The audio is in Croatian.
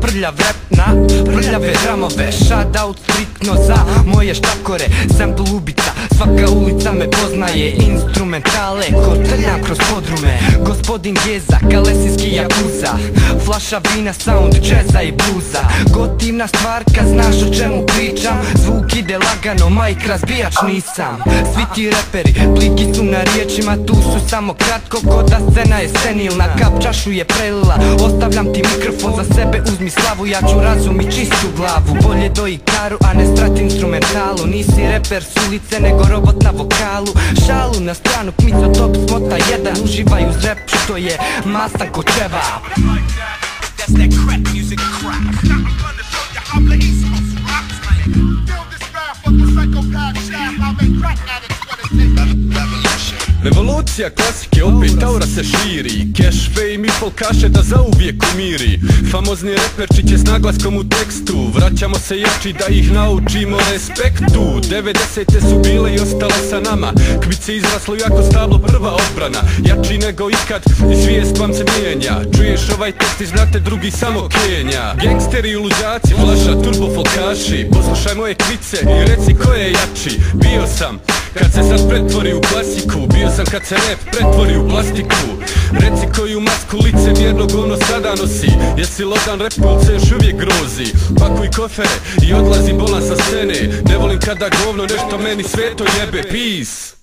prljav rap na prljave dramove. Shoutout striktno za moje štakore. Sample ubica, svaka ulica me poznaje Instrumentale, ko trljam kroz podrume. Gospodin Geza, kalesinski jakuza Flaša vina, sound jazza i bluza. Gotivna stvarka, znaš o čemu pričam. Zvuk ide lagano, majk razbijač nisam. Svi ti reperi, pliki su na riječima Tu su samo kratko, ko da scena je senilna Kap čašu je prelila, ostavljam ti mikrofon za sebe Uzmi slavu, ja ću razum i čistu glavu. Bolje doji karu, a ne strat instrumentalu. Nisi reper s ulice, nego robot na vokalu Šalu na stranu, kmica top smota jedan Uživaj uz rap, što je masa kočeva That's that crack music crack. Now I'm gonna show you how Revolucija klasike opet aura se širi. Cash, fame i folkaše da zauvijek umiri Famozni reperčiće s naglaskom u tekstu. Vraćamo se jači da ih naučimo respektu. 90. su bile i ostale sa nama. Kvice izraslo jako stablo prva odbrana. Jači nego ikad i svijest vam se mijenja. Čuješ ovaj tekst i znate drugi samo kenja. Gangsteri i luđaci, flaša turbo folkaši Poslušaj moje kvice i reci ko je jači. Bio sam kad se sad pretvori u klasiku Bio sam kad se rap pretvori u plastiku. Reci koju masku lice vjernog ono sada nosi. Jesi lodan ili se još uvijek grozi? Pakuj kofere i odlazi bolan sa scene. Ne volim kada govno nešto meni sveto jebe. Peace